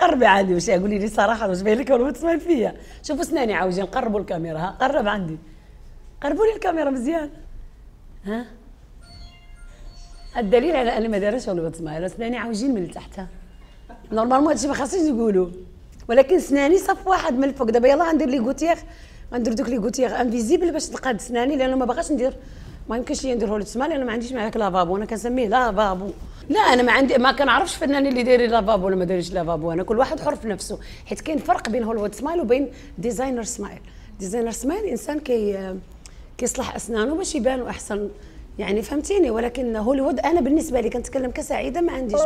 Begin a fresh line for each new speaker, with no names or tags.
قربي عندي واش قولي لي؟ صراحة واش باين لك ولا تسمعي فيا. شوفوا سناني عاوجين نقربوا الكاميرا ها؟ قرب عندي. قربوا لي الكاميرا مزيان. ها؟ الدليل على أني ما دارش ولا تسمعي راه سناني عاوجين من ها normalement هادشي ما خاصنيش نقولوا ولكن سناني صف واحد من الفوق. دابا يلاه غندير les gouttières غندير دوك les gouttières invisibles باش نقاد سناني لأنه ما باغاش ندير ما يمكنش لي نديرو لتما لأن ما عنديش معاك lavabo. أنا كنسميه lavabo. لا أنا ما عندي ما كنعرفش فنان اللي داير lavabo ولا ما دايرش lavabo. أنا كل واحد حر في نفسه. حيت كاين فرق بين Hollywood smile وبين designer smile. designer smile إنسان كي كيصلح أسنانه باش يبانوا احسن يعني فهمتيني؟ ولكن هوليوود أنا بالنسبة لي كنتكلم كسعيدة ما عنديش